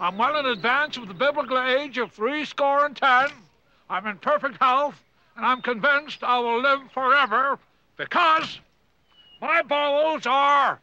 I'm well in advance of the biblical age of three score and ten. I'm in perfect health, and I'm convinced I will live forever because my bowels are